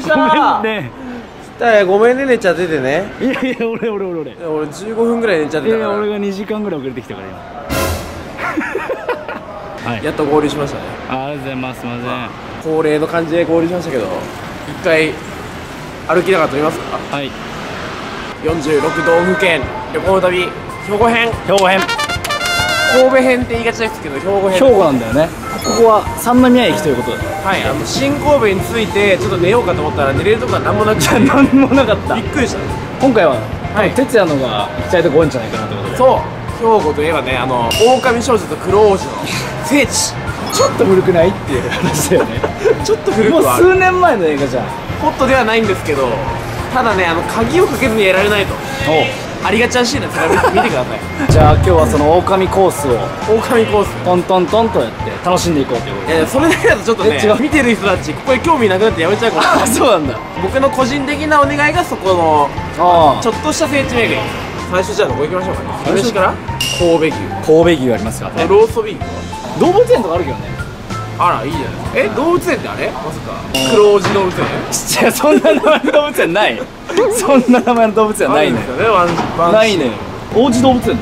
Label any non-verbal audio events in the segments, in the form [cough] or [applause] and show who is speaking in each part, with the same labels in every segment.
Speaker 1: したー
Speaker 2: ね。
Speaker 1: 来たよ。ごめんね寝ちゃっててね。
Speaker 2: いやいや俺俺俺俺。い
Speaker 1: 俺15分ぐらい寝ちゃってたから
Speaker 2: やいや俺が2時間ぐらい遅れてきたから今はい
Speaker 1: やっと合流しましたね
Speaker 2: ありがとうございますすいません
Speaker 1: 恒例の感じで合流しましたけど一回歩きながら撮りますか
Speaker 2: はい
Speaker 1: 46道府県旅行の旅兵庫編
Speaker 2: 兵庫編
Speaker 1: 神戸編って言いがちですけど兵庫編。
Speaker 2: 兵庫なんだよね。ここは三宮駅ということで。
Speaker 1: はいあの新神戸に着いてちょっと寝ようかと思ったら寝れるとこが何もなくて。[laughs]
Speaker 2: 何もなかった。
Speaker 1: びっくりした。
Speaker 2: 今回は、
Speaker 1: はい。
Speaker 2: 哲也のが行きたいとこ多いんじゃないかなということで。
Speaker 1: そう。兵庫といえばねあの狼少女と黒王子の聖地。
Speaker 2: ちょっと古くないっていう話だよね。[laughs]
Speaker 1: ちょっと古
Speaker 2: もう
Speaker 1: くはある。
Speaker 2: 数年前の映画じゃん。
Speaker 1: ホットではないんですけどただねあの鍵をかけずにやられないとありがちらしいなそれ見てください。[laughs]
Speaker 2: じゃあ今日はその狼コースを
Speaker 1: 狼コース。
Speaker 2: トントントンとやって楽しんでいこうということで。
Speaker 1: それだけだとちょっとね
Speaker 2: え違う？
Speaker 1: 見てる人たちここで興味なくなってやめちゃうかも。しれない
Speaker 2: そうなんだ。
Speaker 1: 僕の個人的なお願いがそこの
Speaker 2: あ
Speaker 1: ちょっとした聖地巡り。最初じゃあどこ行きましょうかね。から？神戸牛。
Speaker 2: 神戸牛。ありますからね
Speaker 1: ローストビーフ？は
Speaker 2: 動物園とかあるけどね
Speaker 1: あらいいじゃないえ動物園ってあれ？まさか。黒王子動物園？
Speaker 2: いやそんな名前の動物園ない。[laughs] そんな名前の動物園ないね。
Speaker 1: あるんですよねワンワン。
Speaker 2: ないね。王子動物園。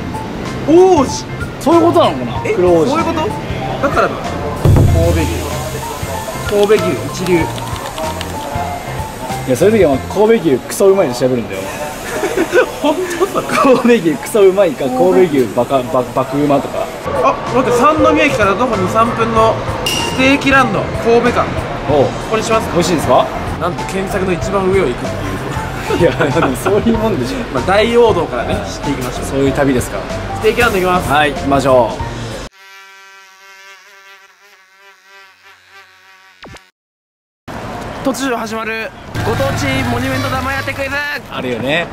Speaker 1: 王子？
Speaker 2: そういうことなのかな？
Speaker 1: え
Speaker 2: 黒王子。
Speaker 1: そういうこと？だからだ。神戸牛。神戸牛一流。
Speaker 2: いやそういう時は神戸牛クソうまいの調べるんだよ。[laughs]
Speaker 1: 本当だ。
Speaker 2: 神戸牛クソうまいか神戸牛バカバ爆うまとか。
Speaker 1: あ待って三宮駅から徒歩23分のステーキランド神戸館。
Speaker 2: おう。
Speaker 1: ここにします
Speaker 2: 美味しいですか？
Speaker 1: なんと検索の一番上を行くっていう。
Speaker 2: いやでもそういうもんでしょ。[laughs]
Speaker 1: まあ大王道からね知っていきましょう。
Speaker 2: そういう旅ですか。
Speaker 1: ステーキランド行きます。
Speaker 2: らはい行きましょ
Speaker 1: 突如始まるご当地モニュメント名前当てクイズ。
Speaker 2: うあるよね。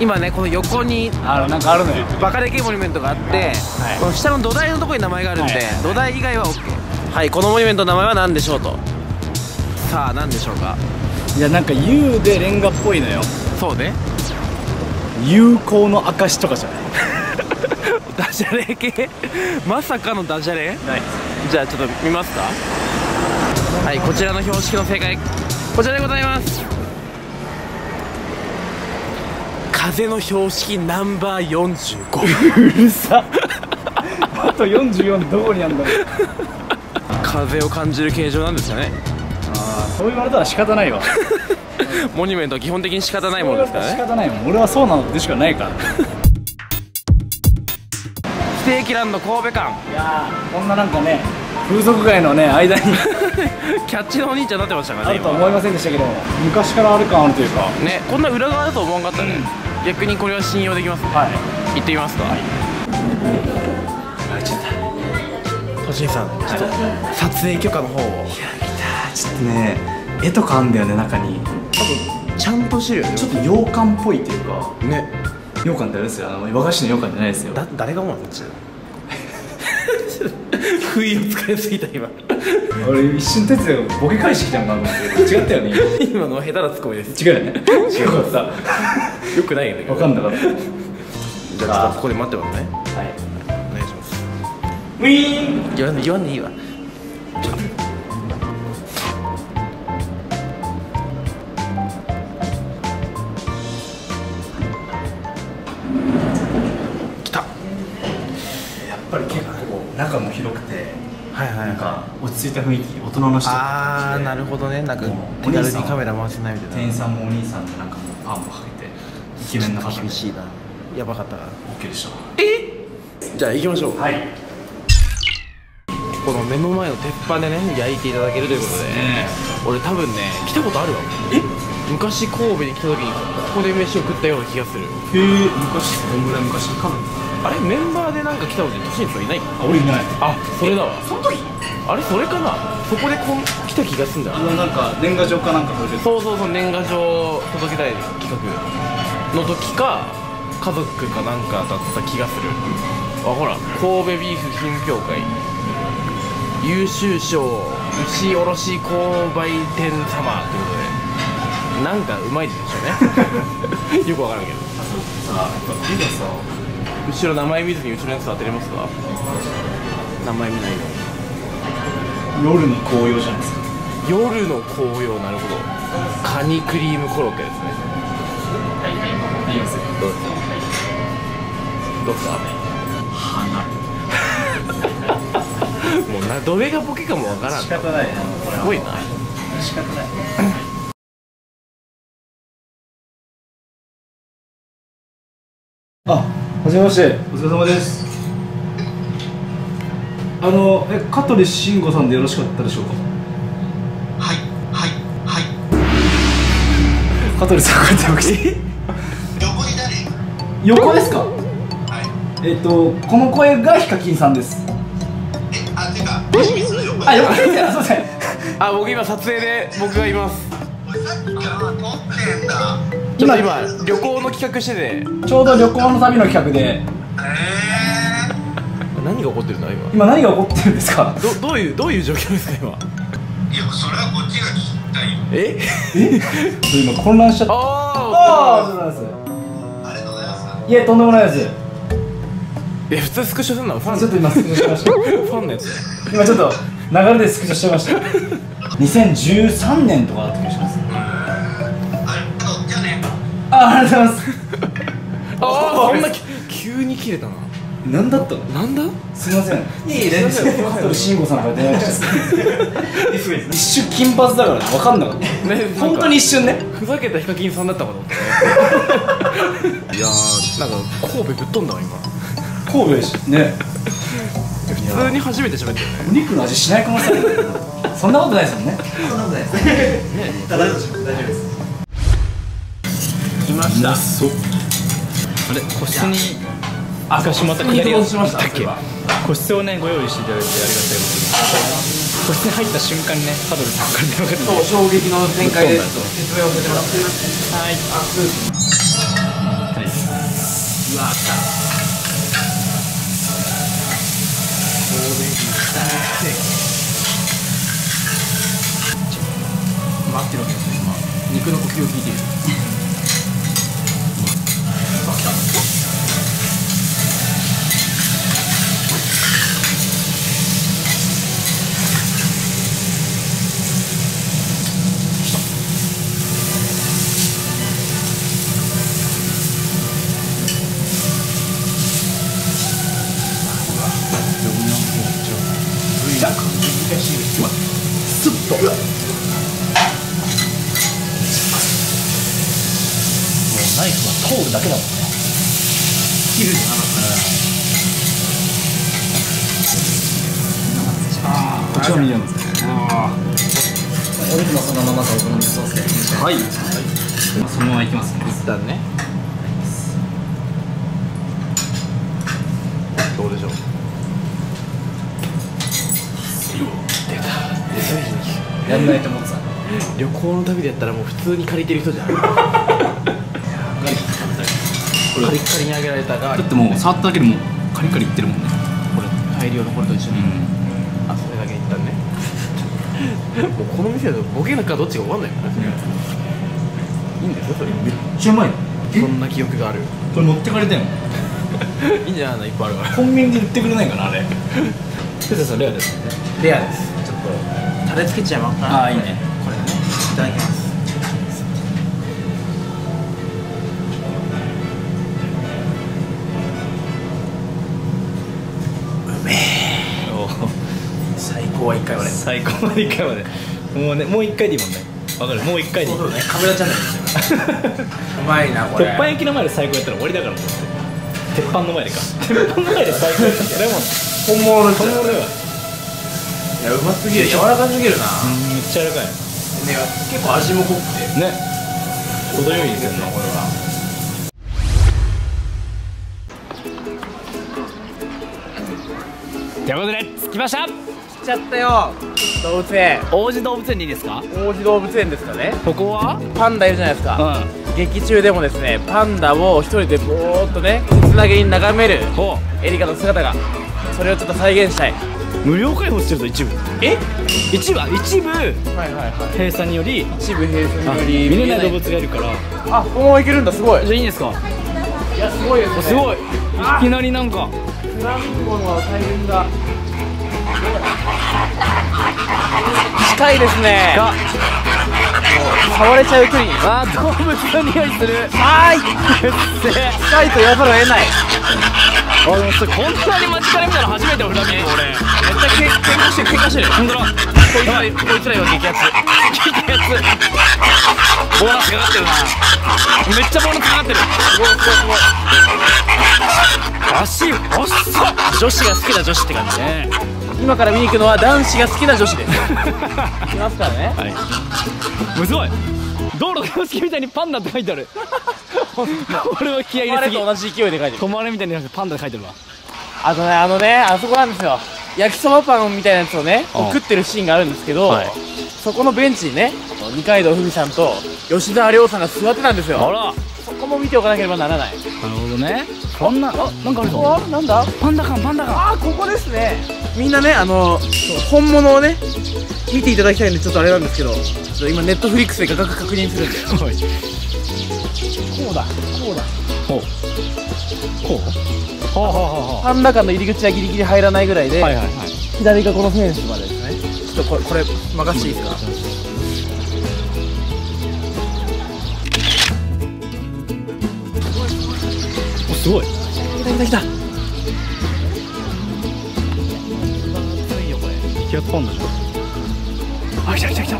Speaker 1: 今ねこの横に
Speaker 2: あなんかあるのよ
Speaker 1: バカでけえモニュメントがあって、この下の土台のところに名前があるんで、
Speaker 2: はい。
Speaker 1: 土台以外は OK はいこのモニュメントの名前は何でしょうと。さあ何でしょうか？
Speaker 2: いやなんか U でレンガっぽいのよ。
Speaker 1: そうね。
Speaker 2: 友好の証とかじゃない？[laughs]
Speaker 1: ダジャレ系？まさかのダジャレ？
Speaker 2: ない。
Speaker 1: じゃあちょっと見ますか？はいこちらの標識の正解。こちらでございます。風の標識ナンバー45
Speaker 2: うるさ。あと44どこにあんだろう？
Speaker 1: 風を感じる形状なんですよね。
Speaker 2: ああそう言われたら仕方ないわ。[laughs]
Speaker 1: モニュメントは基本的に仕方ないものですから
Speaker 2: 仕
Speaker 1: ね
Speaker 2: 方ないもん俺はそうなのでしかないか。ら
Speaker 1: ステーキランド神戸館。
Speaker 2: いやーこんななんかね風俗街のね間に。[laughs]
Speaker 1: キャッチのお兄ちゃんになってましたからね今
Speaker 2: あるとは思いませんでしたけど昔からある感あるというか。
Speaker 1: ねこんな裏側だと思わんかったね、逆にこれは信用できますね。
Speaker 2: はい。
Speaker 1: 行ってみますか。としんさんちょっと撮影許可の方を。
Speaker 2: ちょっとね絵とかあんだよね中に。
Speaker 1: ちゃんとしてるよね。
Speaker 2: ちょっと羊羹っぽいっていうか。
Speaker 1: ね。
Speaker 2: 羊羹ってあれですよあの和菓子の羊羹じゃないですよ。
Speaker 1: だ誰が思うのこっち。不意を使いすぎた今。
Speaker 2: 俺一瞬哲也がボケ返してきたのかなと思って。違ったよね
Speaker 1: 今。のは下手なツッコミです。
Speaker 2: 違うよね。違かった。
Speaker 1: よくないよね。
Speaker 2: 分かんなかった。
Speaker 1: じゃあちょっとここで待ってますね。
Speaker 2: はいウィーン。
Speaker 1: 言わん言わんでいいわ。来た。
Speaker 2: やっぱり結構中も広くて
Speaker 1: はいはい
Speaker 2: なんか落ち着いた雰囲気大人の人
Speaker 1: ああなるほどね。なんか手軽にカメラ回せないみたいな。
Speaker 2: 店員さんもお兄さんでなんかもうパンもかけてイケメンな方で。
Speaker 1: 厳しいな。やばかったな。
Speaker 2: OK でした。
Speaker 1: じゃあ行きましょう。
Speaker 2: はい
Speaker 1: この目の前の鉄板でね焼いていただけるということで、俺多分ね来たことあるわ。え？昔神戸に来た時にここで飯を食ったような気がする。
Speaker 2: へえ昔？どんぐらい昔か
Speaker 1: あれ？メンバーでなんか来たことトシンさんいない？
Speaker 2: あ俺いない。
Speaker 1: あそれだわ。
Speaker 2: その時？
Speaker 1: あれ？それかな？そこでこん来た気がすんだ。
Speaker 2: あのなんか年賀状かなんかそれで
Speaker 1: そうそうそう年賀状届けたい企画の時か家族かなんかだった気がする。あほら神戸ビーフ品評会優秀賞牛卸購買店様ということでなんかうまいでしょうね。[laughs] よくわからんけど。
Speaker 2: さやっぱピザさ
Speaker 1: 後ろ名前見ずに後ろのやつ当てれますか？名前見ないよ
Speaker 2: 夜の紅葉じゃないですか。
Speaker 1: 夜の紅葉なるほど。カニクリームコロッケですね。
Speaker 2: いい。です。どうぞ。
Speaker 1: どうですか [laughs] もうなどれがボケかもわからんす
Speaker 2: 仕方ないなこれ
Speaker 1: ごいな
Speaker 2: 仕方ないあ、はじめまして、お疲れ様です。あの、え、香取慎吾さんでよろしかったでしょうか？
Speaker 3: はいはいはい
Speaker 2: 香取さん、こうやって起きて。
Speaker 3: 横に誰？
Speaker 2: 横ですか？
Speaker 3: はい
Speaker 2: えっと、この声がヒカキンさんです。
Speaker 3: えあてか清水の横に
Speaker 2: あ、横ですや、すみません。
Speaker 1: あ僕今撮影で僕がいます。
Speaker 3: おいさっきから撮ってんだ。
Speaker 1: ちょっと今旅行の企画してて。
Speaker 2: ちょうど旅行の旅の企画で、
Speaker 3: え
Speaker 1: 何が起こってるんだ今？
Speaker 2: 今何が起こってるんですか？
Speaker 1: どどういうどういう状況ですか今？
Speaker 3: ー、いやそれはこっちが聞きたいよ。
Speaker 1: え？
Speaker 2: 今混乱しちゃった。
Speaker 1: あ
Speaker 2: あ。あ
Speaker 3: りがとうございます。
Speaker 2: いえ、とんでもないです。
Speaker 1: いや普通スクショするの？はファン
Speaker 2: ちょっと今スクショしました。
Speaker 1: ファンのやつ
Speaker 2: 今ちょっと流れでスクショしちゃいました2013年とかだった気がします。
Speaker 3: ああ
Speaker 2: りがとうございます。
Speaker 1: ああそんなき急に切れたな。
Speaker 2: 何だったの？
Speaker 1: なんだ？
Speaker 2: すみません。
Speaker 1: いい
Speaker 2: さんから電話来ちゃった一瞬金髪だからかんなかった。
Speaker 1: ね
Speaker 2: 本当に一瞬ね。
Speaker 1: ふざけたヒカキンさんだったかと。思ったねいやーなんか神戸ぶっ飛んだわ今
Speaker 2: 神戸しね。
Speaker 1: 普通に初めて喋ったよね。
Speaker 2: お肉の味しない可能性ある。そんなことないですもんね。
Speaker 1: 来ました
Speaker 2: そう
Speaker 4: あれ個室に昔また
Speaker 2: 個室に移動しました
Speaker 4: だっけ個室をねご用意していただいてありがたいことに。個室に入った瞬間にねパドルさんから電話がかかって
Speaker 1: 衝撃の展開です説明をさせてもらって
Speaker 4: はい。はい。う
Speaker 1: わ来待ってるわけですよ今肉の呼吸を聞いている
Speaker 2: そのままいきますね。
Speaker 1: 一旦ね。どうでしょう？
Speaker 2: やんないと思ってた。
Speaker 1: 旅行の旅でやったらもう普通に借りてる人じゃん。カリッカリに揚げられたガーリッ
Speaker 2: だってもう触っただけでもうカリカリいってるもんね。
Speaker 1: これ。大量のこれと一緒に、あそれだけ一旦ね。[laughs] もうこの店だとボケなかどっちか分かんないから、いいんですよそれ。
Speaker 2: めっちゃうまい。
Speaker 1: そんな記憶がある。
Speaker 2: これ持ってかれたよ [laughs]
Speaker 1: いいんじゃない？のいっぱいあるから。
Speaker 2: コンビニで売ってくれないかなあれ。ペテさんレアですよね。
Speaker 1: レアです。ちょっとタレつけちゃいまうかな。
Speaker 2: あーいいね。
Speaker 1: これね。いただきます。最高は一回はね
Speaker 4: 最高まで一回まで。もうねもう一回でいいもんねわかる。もう一回でいい
Speaker 1: そうね。カメラチャンネルですよう。まいなこれ。
Speaker 4: 鉄板焼きの前で最高やったら終わりだから鉄板の前でか。鉄板の前で最高やったらそれはも。う
Speaker 1: 本物です
Speaker 4: 本物だよ
Speaker 1: いやうますぎる。柔らかすぎるな、
Speaker 4: うんめっちゃ柔らかい。
Speaker 1: ね、結構味も濃くて。
Speaker 4: ね。程よいですよね。
Speaker 1: これは。
Speaker 4: ということで着きました。
Speaker 1: 来ちゃったよ。動物園。
Speaker 4: 王子動物園でいいですか？
Speaker 1: 王子動物園ですかね。
Speaker 4: ここは？
Speaker 1: パンダいるじゃないです
Speaker 4: う
Speaker 1: か、
Speaker 4: ん。
Speaker 1: 劇中でもですねパンダを一人でぼーっとね切なげに眺める
Speaker 4: ほ
Speaker 1: エリカの姿がそれをちょっと再現したい。う
Speaker 4: 無料開放してるぞ一部。
Speaker 1: え？
Speaker 4: 一部あ一部。
Speaker 1: はいはいはい。
Speaker 4: 閉鎖により。
Speaker 1: 一部閉鎖
Speaker 4: あ
Speaker 1: により
Speaker 4: 見れない動物がいるから。
Speaker 1: あこのままいけるんだすごい。
Speaker 4: じゃあいいんですか？
Speaker 1: いやすごいですね
Speaker 4: すごい。いきなりなんか。
Speaker 1: フラミンゴの大変だ近いですね。
Speaker 2: が
Speaker 1: 触れちゃう距離。に
Speaker 2: あー動物の匂いする。
Speaker 1: あーい
Speaker 2: せ
Speaker 1: 近いと言わざるを得ない。
Speaker 2: あでもそれこんなに間近で見たの初めて俺。
Speaker 1: めっちゃけ喧嘩してる喧嘩してる。
Speaker 2: ほんとだ。
Speaker 1: こいつらこいつら今激アツ。
Speaker 2: 激アツ。ボーナスかかってるな。めっちゃボーナスかかってる。足細っ
Speaker 1: 女子が好きな女子って感じ
Speaker 2: ね
Speaker 1: 今から見に行くのは男子が好きな女子です。[laughs] い。ますからね。
Speaker 2: はいすごい。道路標識みたいにパンダって書いてある。[laughs] 俺は気合い入れすぎ。
Speaker 1: と同じ勢いで書いてる。
Speaker 2: 止まれみたいになくてパンダって書いてるわ。
Speaker 1: あとねあのねあそこなんですよ。焼きそばパンみたいなやつをね
Speaker 2: うん
Speaker 1: 食ってるシーンがあるんですけど、
Speaker 2: はい
Speaker 1: そこのベンチにね二階堂ふみさんと吉沢亮さんが座ってたんですよ。
Speaker 2: あら。
Speaker 1: そこも見ておかなければならない。
Speaker 2: なるほどね。こんなあなんかあるぞ。
Speaker 1: あなんだ？
Speaker 2: パンダ感パンダ感
Speaker 1: あここですね。みんなねあの本物をね見ていただきたいんでちょっとあれなんですけどちょっと今ネットフリックスで価格確認するんで。こ
Speaker 2: はいう
Speaker 1: だこうだ。
Speaker 2: ほう。こう？ほうほうほうほ
Speaker 1: パンダ館の入り口はギリギリ入らないぐらいで、
Speaker 2: うはいはいはい。
Speaker 1: 左がこのフェンスまでちょっとこれこれ任せていいですか？
Speaker 2: おすごい。
Speaker 1: 来た来た来た。
Speaker 2: 気圧パンダじゃんあ来た来た来た。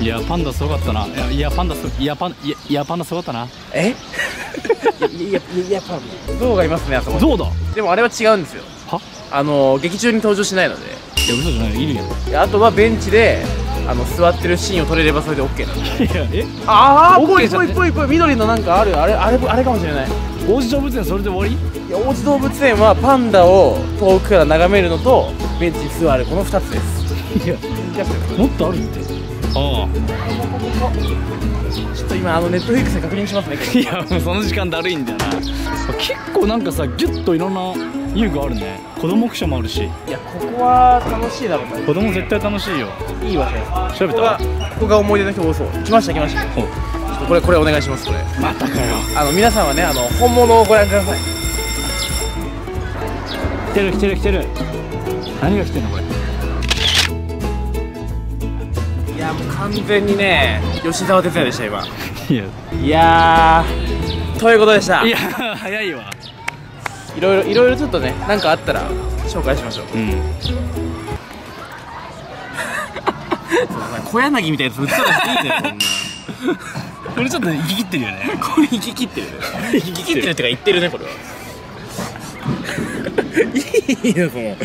Speaker 2: いやパンダすごかったな。いやパンダすいやパンいやパンダすごかったな。
Speaker 1: え？いやいやいやパン象がいますねあそこ
Speaker 2: どうだ
Speaker 1: でもあれは違うんですよ
Speaker 2: は
Speaker 1: あの劇中に登場しないので
Speaker 2: いや嘘じゃないいるや
Speaker 1: あとはベンチであの座ってるシーンを撮れればそれで OK なんで
Speaker 2: いやえ
Speaker 1: ああぽいぽいぽいぽい緑のなんかあるあれあれあれかもしれない
Speaker 2: 王子動物園それで終わり
Speaker 1: いや王子動物園はパンダを遠くから眺めるのとベンチに座るこの2つです
Speaker 2: いやもっとあるって
Speaker 1: ちょっと今あのネットフリックスで確認しますね。
Speaker 2: あいやもうその時間だるいんだよな。結構なんかさギュッといろんな遊具あるね。子供区所もあるし。
Speaker 1: いやここは楽しいだろうな
Speaker 2: 子供絶対楽しいよ。
Speaker 1: いい場所。です
Speaker 2: 調べた？
Speaker 1: ここがここが思い出の人多そう来ました来ました。
Speaker 2: ほう
Speaker 1: ちょっとこれこれお願いしますこれ。
Speaker 2: またかよ。
Speaker 1: あの皆さんはねあの本物をご覧ください。
Speaker 2: 来てる来てる来てる。何が来てんのこれ？
Speaker 1: 完全にね吉沢哲也でした今。
Speaker 2: いや。
Speaker 1: ということでした。
Speaker 2: いや早いわ。
Speaker 1: いろいろいろいろちょっとね何かあったら紹介しましょう。
Speaker 2: うん。[laughs]
Speaker 1: 小柳みたいなやつ映さなくていいね [laughs]
Speaker 2: これちょっと生き切ってるよね。
Speaker 1: これ行き切ってる。ね行き切ってるってか言ってるねこれは。[laughs] いいねその。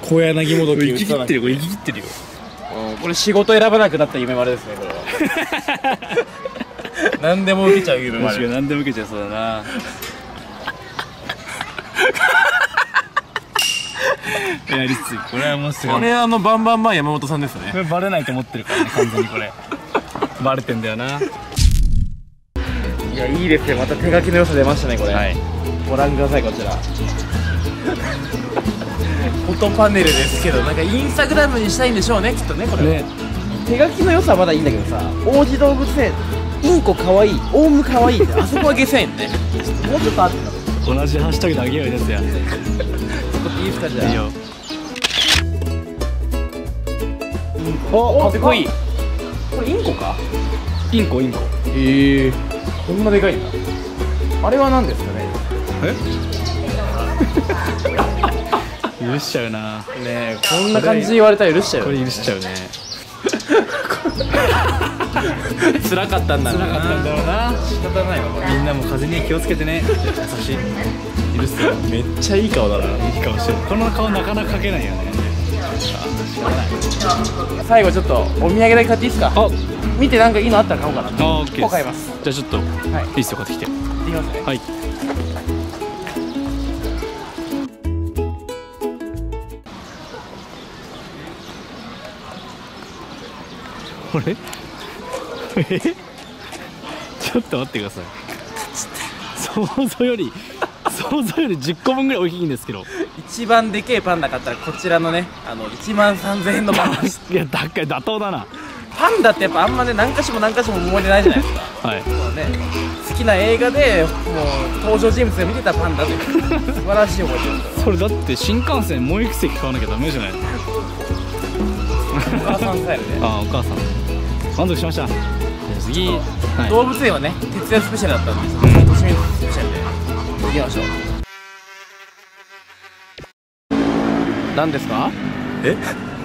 Speaker 1: 小柳もどき
Speaker 2: 生き切ってるこれ生き切ってるよ。
Speaker 1: うんこれ仕事選ばなくなった夢丸ですねこれは。[laughs] 何でも受けちゃう夢丸
Speaker 2: 何でも受けちゃいそうだな。やりつつこれはもうすごい。
Speaker 1: これあのバンバンバン山本さんですね。
Speaker 2: これバレないと思ってるからね完全にこれ。バレてんだよな。い
Speaker 1: やいいですよ。また手書きの良さ出ましたねこれ、
Speaker 2: はい。
Speaker 1: ご覧くださいこちらフォトパネルですけどなんかインスタグラムにしたいんでしょうねきっとねこれは。
Speaker 2: ね。
Speaker 1: 手書きの良さはまだいいんだけどさ王子動物園。インコかわいいオウムかわいいって [laughs] あそこは下船ね。ちょっともうちょっとあって。た
Speaker 2: 同じハッシュタグであげようよですや
Speaker 1: ちょっといいですかじゃあ
Speaker 2: いいよ。
Speaker 1: おかっこいい。これインコか？
Speaker 2: インコインコ。
Speaker 1: へえ。こんなでかいんだ。あれは何ですかね？
Speaker 2: 許しちゃうな。
Speaker 1: ねえこんな感じで言われたら許しちゃうよ。
Speaker 2: これ許しちゃうね。[laughs]
Speaker 1: 辛かったんだろうな。
Speaker 2: 辛かったんだろうな。
Speaker 1: 仕方ないわ。
Speaker 2: みんなも風には気をつけてね。優しい。許すよ。
Speaker 1: めっちゃいい顔だな。い
Speaker 2: い顔してる。この顔なかなか描けないよね。
Speaker 1: 最後ちょっとお土産だけ買っていいですか？
Speaker 2: あ。
Speaker 1: 見てなんかいいのあったら買おうかな。
Speaker 2: あオッケー
Speaker 1: こう買います。
Speaker 2: じゃあちょっとい
Speaker 1: はい。
Speaker 2: いっすよ買ってきて。
Speaker 1: 行ってきますね。
Speaker 2: はいあれ？[laughs] え？ちょっと待ってください。想像より想像より10個分ぐらい大きいんですけど。
Speaker 1: 一番でけえパンダ買ったらこちらのねあの1万3000円のパン。ダ [laughs]
Speaker 2: いや高い妥当だな。
Speaker 1: パンダってやっぱあんまね何かしも何かしも思い出ないじゃないですか。
Speaker 4: はい。
Speaker 1: ね好きな映画でもう登場人物で見てたパンダと。い [laughs] う素晴らしい思い出。です
Speaker 4: それだって新幹線もう一席買わなきゃダメじゃない？
Speaker 1: お母さんスタイルで
Speaker 4: ああお母さん満足しました。次。はい。
Speaker 1: 動物園はね徹夜スペシャルだったんでちょっと都市民スペシャルで。行きましょう。何ですか？
Speaker 2: え？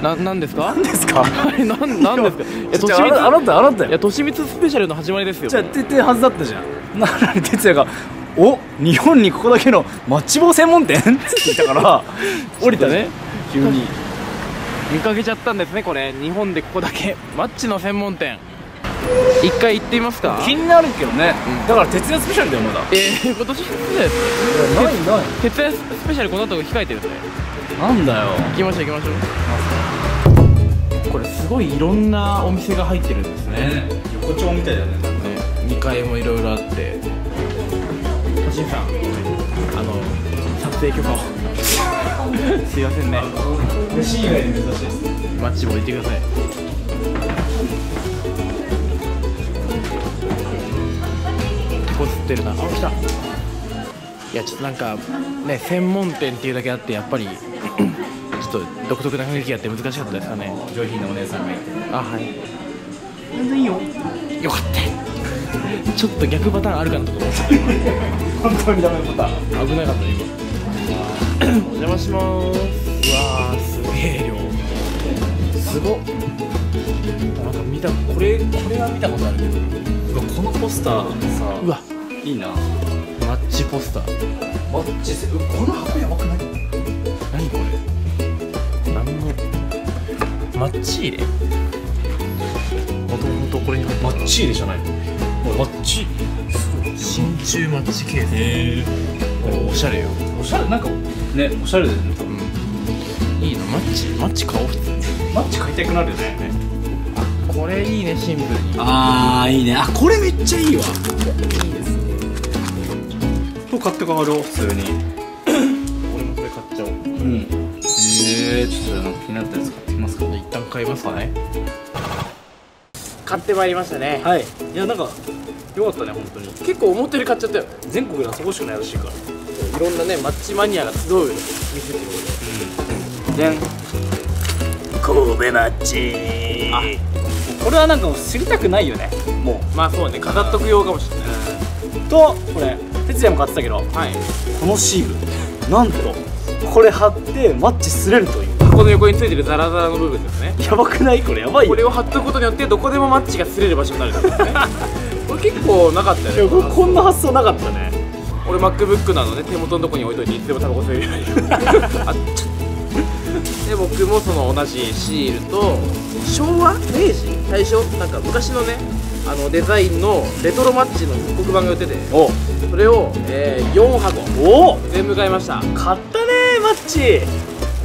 Speaker 1: ななんですか？
Speaker 2: ですか？
Speaker 1: あれなんなんですか？いや
Speaker 2: じ
Speaker 1: としみつ
Speaker 2: ゃああなたあなた
Speaker 1: いやとしみつスペシャルの始まりですよ。
Speaker 2: じゃあ出てるはずだったじゃん。なのに哲也が「お？日本にここだけのマッチ棒専門店?」って言ったから [laughs] 降りたね。急に
Speaker 1: 見かけちゃったんですねこれ。日本でここだけ。マッチの専門店。一回行ってみますか？
Speaker 2: 気になるけどね、
Speaker 1: うん。
Speaker 2: だから徹夜スペシャルだよまだ。
Speaker 1: えー、今年です。
Speaker 2: ないない。
Speaker 1: 徹夜スペシャルこの後控えてるんで。
Speaker 2: なんだよ。
Speaker 1: 行きましょう行きましょう。これすごいいろんなお店が入ってるんですね。
Speaker 2: ね。横丁みたいだよね。
Speaker 1: ね。2階もいろいろあって。星さん。あの撮影許可をすいませんね。
Speaker 2: 飯以外で珍しいです
Speaker 1: マッチも行ってください。結構吸ってるな。あ来た。いやちょっとなんかね専門店っていうだけあってやっぱり [clears throat] ちょっと独特な雰囲気があって難しかったですかね。
Speaker 2: 上品なお姉さんがいて。
Speaker 1: あはい。
Speaker 2: 全然いいよ。
Speaker 1: よかった。[laughs] ちょっと逆パターンあるかなとか思って。[laughs]
Speaker 2: 本当にダメなパターン。
Speaker 1: 危なかった今お邪魔しますうわーすげえ量すごっなんか見たこれこれは見たことあるけど
Speaker 2: このポスターさ
Speaker 1: うわ
Speaker 2: い。い。な
Speaker 1: マッチポスター
Speaker 2: マッチせこの箱やばくない。
Speaker 1: 何これ何のマッチ入れもともとこれに
Speaker 2: マッチ入れじゃない。マッチ
Speaker 1: 真鍮マッチケース
Speaker 2: へえ
Speaker 1: おしゃれよ
Speaker 2: おしゃれなんかねおしゃれで
Speaker 1: うん。いいのマッチマッチ買おう。普通に
Speaker 2: マッチ買いたくなるよね。
Speaker 1: これいいねシンプルに。
Speaker 2: ああいいね。あこれめっちゃいいわ。
Speaker 1: いいですね。
Speaker 2: 今日買って変わろう。普通に。
Speaker 1: 俺もこれ買っちゃおう。
Speaker 2: うん。ええー、ちょっとなんか気になったやつ買ってきますか。
Speaker 1: 一旦買いますかね。買ってまいりましたね。
Speaker 2: はい。いやなんかよかったね本当に。
Speaker 1: 結構思ったより買っちゃったよ。
Speaker 2: 全国ではそこしかないらしいから
Speaker 1: いろんなねマッチマニアが集う店。ってことで
Speaker 2: でん。神戸マッチあこれはなんかもう知りたくないよね。も
Speaker 1: まあそうね飾っとく用かもしれない。う
Speaker 2: とこれ哲也も買ってたけど
Speaker 1: はい。
Speaker 2: このシールなんとこれ貼ってマッチ擦れるという。
Speaker 1: 箱の横についてるザラザラの部分ですね。
Speaker 2: やばくない？これやばいよ。
Speaker 1: これを貼っとくことによってどこでもマッチが擦れる場所になるんですね。[laughs] これ結構なかったよね。
Speaker 2: こんな発想なかったね
Speaker 1: 俺 MacBook なのね。手元のとこに置いといていつでもタバコ吸えるように。[laughs] あっちょ [laughs] で僕もその同じシールと昭和明治大正なんか昔のねあのデザインのレトロマッチの復刻版が売ってて
Speaker 2: お。
Speaker 1: それを、えー4箱。
Speaker 2: お。
Speaker 1: 全部買いました。
Speaker 2: 買ったねマッチ。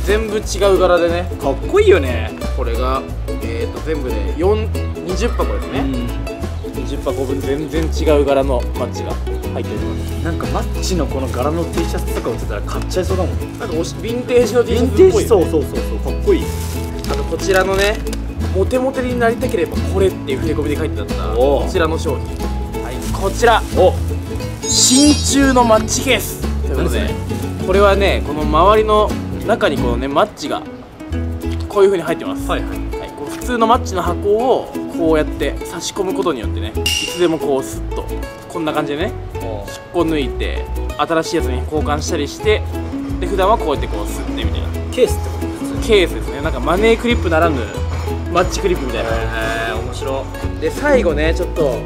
Speaker 1: 全部違う柄でね。
Speaker 2: かっこいいよね。
Speaker 1: これが、えー、と全部で4 20箱ですね、
Speaker 2: うん。
Speaker 1: 20箱分全然違う柄のマッチが入っております
Speaker 2: なんかマッチのこの柄の T シャツとか売ってたら買っちゃいそうだもん。
Speaker 1: なんかおしヴィンテージの T シャツ
Speaker 2: ヴィンテー
Speaker 1: っぽいよね
Speaker 2: ジそうそうそうそうかっこいい。
Speaker 1: あのこちらのねモテモテになりたければこれっていう触れ込みで書いてあったこちらの商品。はいこちら。
Speaker 2: お
Speaker 1: 真鍮のマッチケース。ということでこれはねこの周りの中にこのねマッチがこういう風に入ってます。
Speaker 2: はいはい。
Speaker 1: はい、こう普通のマッチの箱をこうやって差し込むことによってねいつでもこうスッとこんな感じでねこう抜いて新しいやつに交換したりしてで普段はこうやってこう吸ってみたいな。
Speaker 2: ケースってこと普通
Speaker 1: ケースですね。なんかマネークリップならぬマッチクリップみたいな。
Speaker 2: へえ面白。
Speaker 1: で最後ねちょっと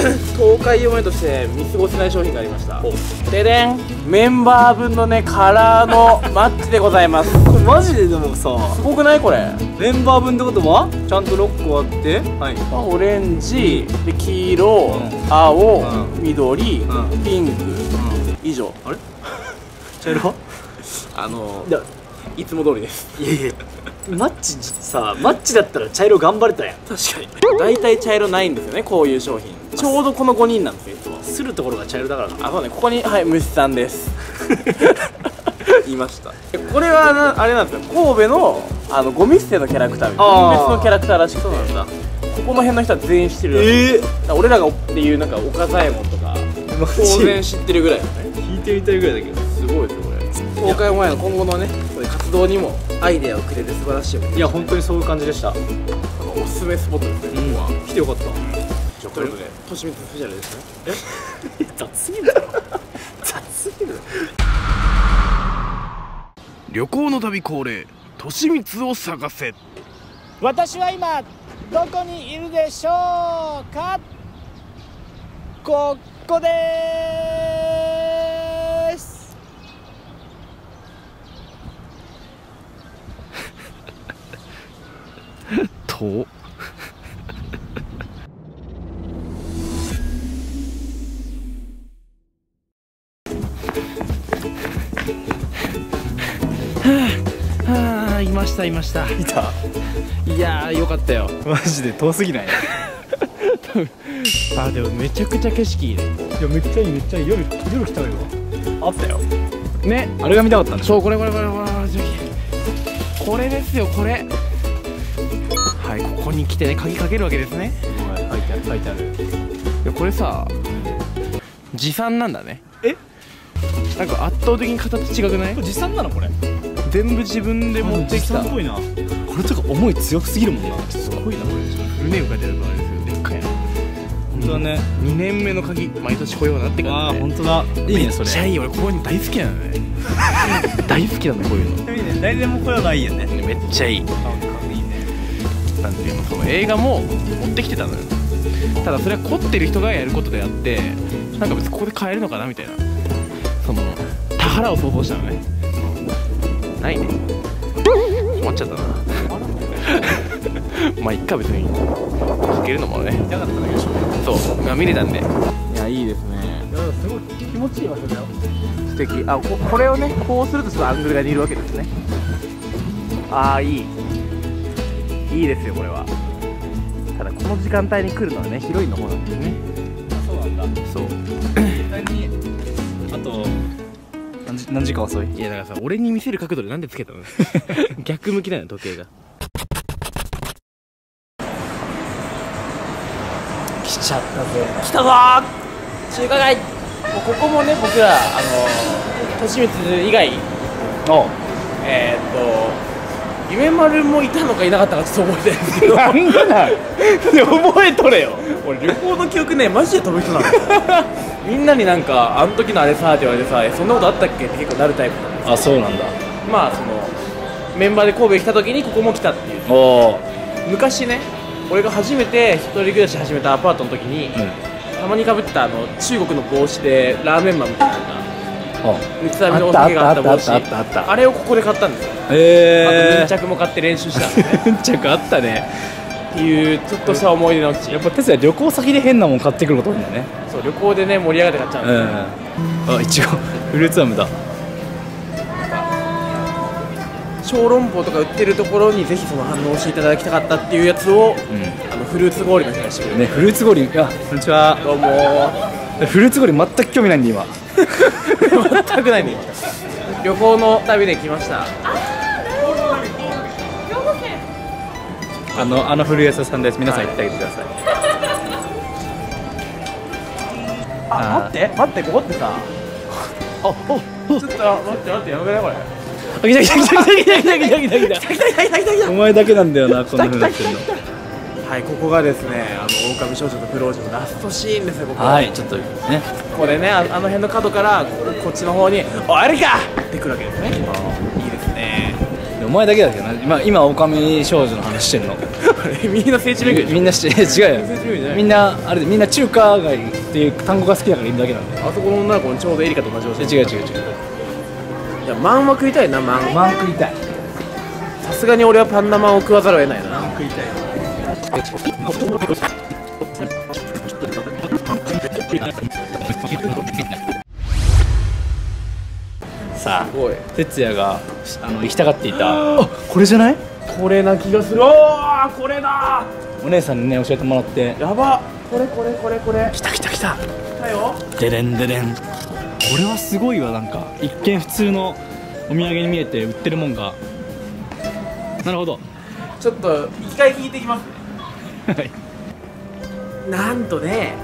Speaker 1: [clears throat] 東海4円として見過ごせない商品がありました。ででん。メンバー分のねカラーのマッチでございます。
Speaker 2: こ [laughs] れマジででもさ
Speaker 1: すごくない？これ。
Speaker 2: メンバー分ってことは？ちゃんと6個あって？はい。
Speaker 1: オレンジ。で黄色、
Speaker 2: うん。
Speaker 1: 青、
Speaker 2: う
Speaker 1: 緑、
Speaker 2: うん。
Speaker 1: ピンク、以上。
Speaker 2: あれ？[laughs] 茶色？[laughs]
Speaker 1: あの
Speaker 2: い
Speaker 1: つも通りです。
Speaker 2: いやいやマッチさマッチだったら茶色頑張れたやん。
Speaker 1: 確かに。大体茶色ないんですよねこういう商品。ちょうどこの5人なんですよ。いつも。
Speaker 2: するところが茶色だからな
Speaker 1: あそうね。ここにはい虫さんです。言 [laughs] いました。これはなあれなんですよ。神戸のあのゴミ捨てのキャラクターみたいな。別のキャラクターらしくて。
Speaker 2: そうなんだ。
Speaker 1: この辺の人は全員知ってるらしい。
Speaker 2: ええ
Speaker 1: だから俺らがっていうなんか岡左衛門とか
Speaker 2: マ
Speaker 1: 当然知ってるぐらいだね。
Speaker 2: 聞いてみたいぐらいだけど。
Speaker 1: すごいですよこれ公開前の今後のねそういう活動にもアイデアをくれる素晴らしい
Speaker 2: いや本当にそういう感じでした。
Speaker 1: おすすめスポットですね、ここは
Speaker 2: 来てよかった。
Speaker 1: じゃあということでとしみつスペシャルですね。[laughs]
Speaker 2: 雑すぎる雑すぎる
Speaker 1: 旅行の旅恒例としみつを探せ。
Speaker 4: 私は今どこにいるでしょうか？ここです
Speaker 1: とはあいましたいました。
Speaker 2: いた。
Speaker 1: いやーよかったよ。
Speaker 2: マジで遠すぎない？
Speaker 1: あでもめちゃくちゃ景色いいね。
Speaker 2: いやめっちゃいいめっちゃいい。夜夜来たのよ。あったよ。
Speaker 1: ね。
Speaker 2: あれが見たかったんでしょ
Speaker 1: そうこれこれこれこれこれですよこれ。はいここに来てね鍵かけるわけですね。
Speaker 2: はい書いてある書いてある。
Speaker 1: いやこれさ持参なんだね。
Speaker 2: え？
Speaker 1: なんか圧倒的に形違くない？
Speaker 2: これ持参なのこれ？
Speaker 1: 全部自分で持ってきた。
Speaker 2: 持参っぽいな。これとか思い強すぎるもんな。
Speaker 1: すごいな。これフルネーム書いてあるからあれですよでっかいな。
Speaker 2: 本当だね。
Speaker 1: 2年目の鍵毎年来ようになってから
Speaker 2: ああ
Speaker 1: ね
Speaker 2: 本当だ。いいねそれ。
Speaker 1: めっちゃいい。俺こういうの大好きなのね。[laughs] 大好きなのこういうの。[laughs]
Speaker 2: いいね。誰でも声がいいよね。
Speaker 1: めっちゃいいなんていうのその映画も持ってきてたのよ。ただそれは凝ってる人がやることであってなんか別にここで買えるのかなみたいな。その田原を想像したのね。ないね。止まっちゃったな。[laughs] まあいっか別に。かけるのもね。
Speaker 2: 痛かっただけでしょ
Speaker 1: そう。が見れたんで。いやいいですね。
Speaker 2: すごい気持ちいい場所だよ
Speaker 1: 素敵。あここれをねこうするとちょっとアングルが似るわけですね。ああいいいいですよこれは。ただこの時間帯に来るのはねヒロインの方なんですね。
Speaker 2: そうなんだ。
Speaker 1: そう。
Speaker 2: 絶対にあと何時何時間遅い？
Speaker 1: いやだからさ俺に見せる角度でなんでつけたの？[laughs] 逆向きなの時計が。
Speaker 2: 来ちゃったぜ。
Speaker 1: 来たぞ！ー中華街。もうここもね僕らあの利光以外
Speaker 2: お
Speaker 1: えー、っと夢丸もいたのかいなかったかちょっと覚えてないんですけど。
Speaker 2: なんでなん覚えとれよ。
Speaker 1: 俺旅行の記憶ねマジで飛ぶ人なの [laughs] みんなになんかあの時のあれさって言われてさえそんなことあったっけって結構なるタイプなんです
Speaker 2: あそうなんだ。
Speaker 1: まあそのメンバーで神戸来た時にここも来たっていう。昔ね俺が初めて一人暮らし始めたアパートの時に、
Speaker 2: うん。
Speaker 1: たまにかぶってたあの中国の帽子でラーメンマンみたいな
Speaker 2: あ
Speaker 1: 三つ編みのお酒があった帽子。
Speaker 2: あったあったあ
Speaker 1: れをここで買ったんですよ、あと
Speaker 2: え
Speaker 1: 粘着も買って練習したんで。すね
Speaker 2: えー着あったね。
Speaker 1: っていうちょっとした思い出のうち
Speaker 2: やっぱ哲也旅行先で変なもん買ってくること多いんだね。
Speaker 1: そう旅行でね盛り上がって買っちゃうんですよ、
Speaker 2: うん。あいちごフルーツアムだ。
Speaker 1: 小籠包とか売ってるところにぜひその反応していただきたかったっていうやつを、
Speaker 2: う
Speaker 1: あのフルーツ氷の人がしてくれる、
Speaker 2: ねフルーツ氷。あこんにちは。
Speaker 1: どうも [laughs]
Speaker 2: フルーツ氷全く興味ないんで今 [laughs]
Speaker 1: 全くない。ね旅行の旅で来ました。
Speaker 2: あのあの古谷さんです。皆さん行ってあげてください、
Speaker 1: あ待って待ってここってさ。あおちょっと待って待ってやめなこれ。
Speaker 2: あ来た来た来た来た来た来た来た来た来た
Speaker 1: 来た来た来た来た来た
Speaker 2: お前だけなんだよなこんな風になってんの
Speaker 1: はいここがですねあの狼少女と不老女のラストシーンですよここ
Speaker 2: はいちょっとね。
Speaker 1: ここでねああの辺の角からここっちの方に「おいあれか!」ってくるわけですね。いいですね。
Speaker 2: でお前だけだけどな？今今狼少女の話してんの？[laughs]
Speaker 1: みんな聖地巡り
Speaker 2: みんなして違うよ。みんなあれでみんな中華街っていう単語が好きだからいるだけなんだよ。
Speaker 1: あそこの女の子にちょうどエリカと同じ
Speaker 2: え
Speaker 1: 教え
Speaker 2: 違う違う違う。
Speaker 1: いやマンは食いたいなマン。
Speaker 2: マン食いたい。
Speaker 1: さすがに俺はパン生を食わざるを得ないな。食いたい
Speaker 2: さ
Speaker 1: すごい
Speaker 2: あ哲也があの行きたがっていた。あこれじゃない？
Speaker 1: これな気がする。おーこれだ。
Speaker 2: お姉さんにね教えてもらって。
Speaker 1: やば。これこれこれこれ。
Speaker 2: 来た来た来た。
Speaker 1: 来たよ。
Speaker 2: デレンデレンこれはすごいわなんか。一見普通のお土産に見えて売ってるもんが。なるほど。
Speaker 1: ちょっと一回聞いてきますね。
Speaker 2: はい
Speaker 1: なんとね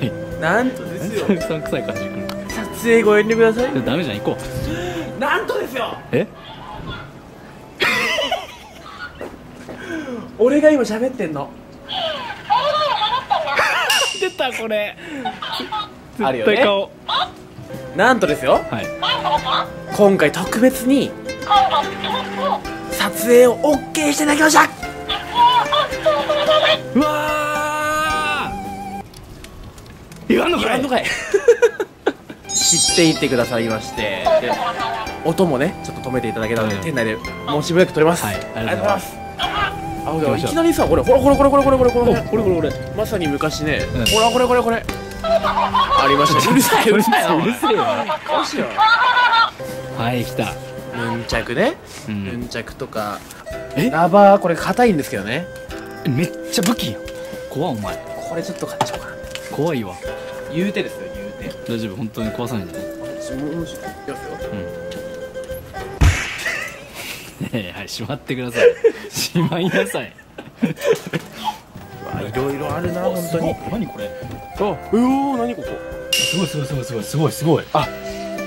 Speaker 4: はい。
Speaker 1: なんとですよ。
Speaker 4: うさんくさい感じ
Speaker 1: 撮影ご遠慮ください。
Speaker 4: ダメじゃん行こう。
Speaker 1: なんとですよ。
Speaker 4: え？
Speaker 1: 俺が今喋ってんの。
Speaker 4: 出たこれ。[laughs]
Speaker 1: あるよね。なんとですよ。
Speaker 4: はい。
Speaker 1: 今回特別に撮影を OK していただきました
Speaker 4: うわー。言わんのかい。
Speaker 1: 知っていってくださいまして。で音もねちょっと止めていただけたので、
Speaker 4: うん。
Speaker 1: 店内でもうしばらく撮れます、
Speaker 4: はいありがとうございます。
Speaker 1: あいきなりさこれほらこれこれこれこれこれこれ
Speaker 4: これこれこれ
Speaker 1: まさに昔ね、
Speaker 4: うん
Speaker 1: ほらこれこれこれありましたねうるさいうるさい
Speaker 4: うるせえよ
Speaker 1: どうしよ
Speaker 4: はい来た
Speaker 1: うヌンチャクね、
Speaker 4: う
Speaker 1: ヌ
Speaker 4: ん
Speaker 1: ンチャクとか
Speaker 4: え
Speaker 1: ラバーこれ硬いんですけどね
Speaker 4: めっちゃ武器やん。怖いお前。
Speaker 1: これちょっと買っちゃおうかな。
Speaker 4: 怖いわ。
Speaker 1: 言うてですよ言うて。
Speaker 4: 大丈夫本当に壊さないでね。
Speaker 1: ももしよすよ。
Speaker 4: ねえはいしまってください。[laughs] しまいなさい。
Speaker 1: いろいろあるな本当に。
Speaker 4: 何これ？
Speaker 1: あうおー何ここ？
Speaker 4: すごいすごいすごいすごいすごいすごい。あ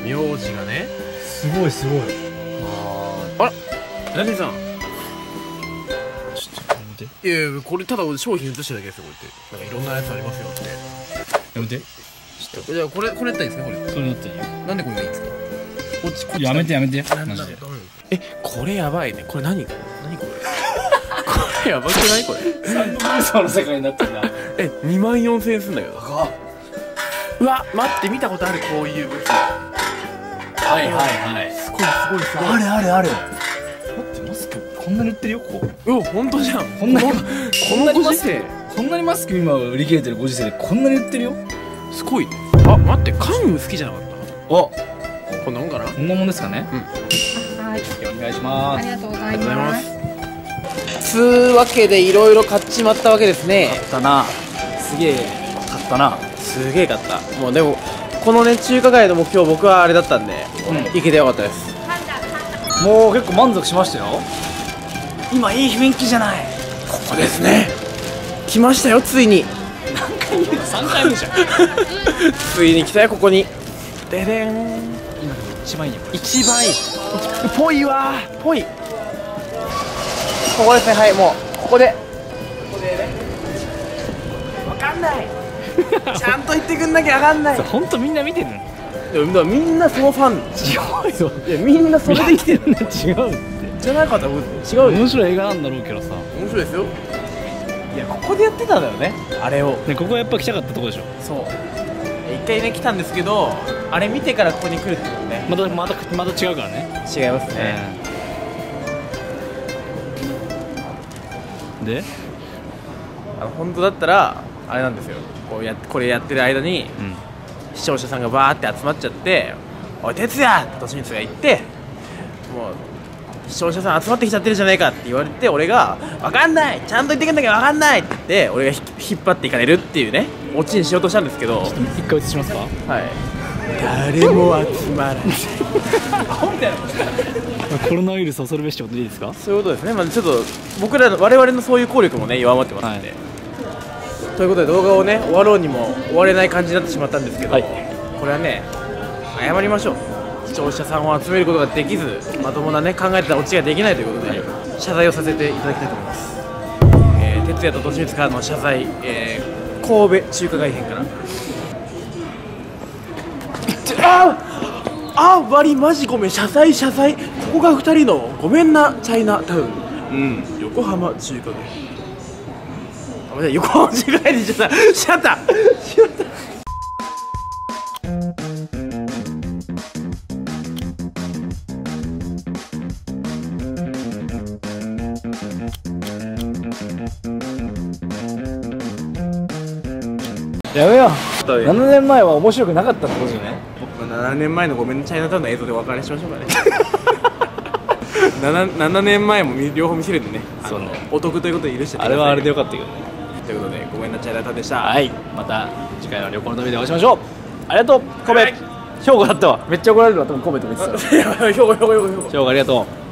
Speaker 1: 名字がね。
Speaker 4: すごいすごい。
Speaker 1: あら。ラジさん
Speaker 4: て。
Speaker 1: いやいやこれただ商品映してるだけですよこうやって。なんかいろんなやつありますよって。
Speaker 4: やめて。
Speaker 1: じゃあこれこれやったらいいですかこれ。
Speaker 4: それだったらいいよ。
Speaker 1: なんでこれがいいんですか？こっちこっち。
Speaker 4: やめてやめて。
Speaker 1: なん
Speaker 4: マジで。
Speaker 1: えこれやばいね。これ何？何これ？これやばくないこれ？
Speaker 4: その世界になってるな。[laughs]
Speaker 1: え2万4000円すんだけど。うわ待って見たことあるこういう武器。
Speaker 4: はいはいはい。
Speaker 1: すごいすごいすごい。
Speaker 4: あるあるあるこんなに売ってるよここ。
Speaker 1: うわ本当じゃん。
Speaker 4: こんなに
Speaker 1: このご時世。
Speaker 4: こんなにマスク今売り切れてるご時世でこんなに売ってるよ。
Speaker 1: すごい。あ待ってカンム好きじゃなかった？
Speaker 4: お
Speaker 1: こんなもんかな？
Speaker 4: こんなもんですかね？
Speaker 5: はい、
Speaker 4: お願いしま
Speaker 5: ありがとうござい
Speaker 1: ありがとうござい
Speaker 5: ま。
Speaker 1: ます。すつうわけでいろいろ買っちまったわけですね。
Speaker 2: 買ったな。すげえ買ったな。
Speaker 1: すげえ買った。もうでもこのね中華街の目標僕はあれだったんで、行けてよかったです。
Speaker 2: もう結構満足しましたよ今いい雰囲気じゃない。
Speaker 1: ここですね。来ましたよついに。
Speaker 2: 3回目じゃん。[laughs]
Speaker 1: ついに来たよここに。ででん。
Speaker 2: 一番いい
Speaker 1: 一番いい。ぽいわ。ぽい。ここですね。はいもうここで。ここでね。わかんない。[laughs] ちゃんと言ってくんなきゃわかんない。
Speaker 4: 本当みんな見てるの
Speaker 1: いやみんなそのファン。
Speaker 4: 違うよ。
Speaker 1: いやみんなそれで来てる。
Speaker 4: 違う。って
Speaker 1: じゃなかったら違うよ。
Speaker 4: 面白い映画なんだろうけどさ。
Speaker 1: 面白いですよ。
Speaker 2: いやここでやってたんだよねあれを。
Speaker 4: ねここやっぱ来たかったとこでしょ。
Speaker 1: そう。一回ね来たんですけどあれ見てからここに来るってことね。
Speaker 4: またまたまた違うからね。
Speaker 1: 違いますね、
Speaker 4: で？
Speaker 1: あの本当だったらあれなんですよ。こうやこれやってる間に
Speaker 4: うん。
Speaker 1: 視聴者さんがバーって集まっちゃって「おい哲也!」って利光が言ってもう視聴者さん集まってきちゃってるじゃないかって言われて俺が「分かんないちゃんと言ってくんなきゃ分かんない!」って言って俺がひ引っ張っていかれるっていうねオチにしようとしたんですけど。
Speaker 4: 一回映しますか？
Speaker 1: はい。誰も集まらない [laughs]
Speaker 4: コロナウイルス恐るべしってことでいいですか？
Speaker 1: そういうことですね、まあ、ちょっと僕らの我々のそういう効力もね弱まってますんで、
Speaker 4: はい。
Speaker 1: ということで動画をね終わろうにも終われない感じになってしまったんですけど、
Speaker 4: はい。
Speaker 1: これはね謝りましょう視聴者さんを集めることができずまともなね考えてたオチができないということで、謝罪をさせていただきたいと思います、えー、哲也と利光からの謝罪、えー、神戸中華街編からああ割りマジごめん謝罪謝罪。ここが二人のごめんなチャイナタウン。うん。横浜中華街。あ横浜中華街で言っちゃったしまったしまった
Speaker 2: めよ。う7年前は面白くなかったってことじゃね。
Speaker 1: まあ7年前のごめんなチャイナタウンの映像でお別れしましょうかね。7, 7年前も見両方見せるんでね。
Speaker 4: そうね。
Speaker 1: お得ということで許して
Speaker 4: あれはあれで
Speaker 1: よ
Speaker 4: よかったけどね。
Speaker 1: ということでごめんなチャイナタウンでした。
Speaker 2: はい。また次回は旅行の旅でお会いしましょう。ありがとう神戸、兵庫だったわ。めっちゃ怒られるわ多分神戸とか言ってた。
Speaker 1: 兵庫兵庫兵庫。
Speaker 2: 兵庫ありがとう